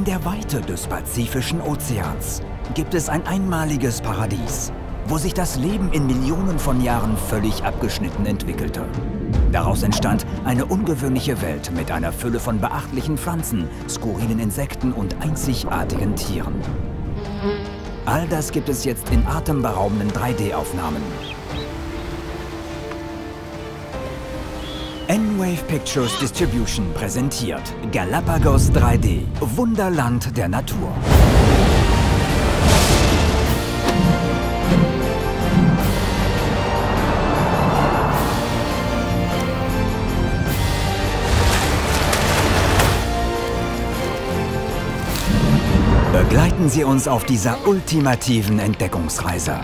In der Weite des Pazifischen Ozeans gibt es ein einmaliges Paradies, wo sich das Leben in Millionen von Jahren völlig abgeschnitten entwickelte. Daraus entstand eine ungewöhnliche Welt mit einer Fülle von beachtlichen Pflanzen, skurrilen Insekten und einzigartigen Tieren. All das gibt es jetzt in atemberaubenden 3D-Aufnahmen. N-Wave Pictures Distribution präsentiert Galapagos 3D, Wunderland der Natur. Begleiten Sie uns auf dieser ultimativen Entdeckungsreise.